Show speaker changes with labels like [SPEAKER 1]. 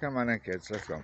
[SPEAKER 1] Come on in, kids. Let's go.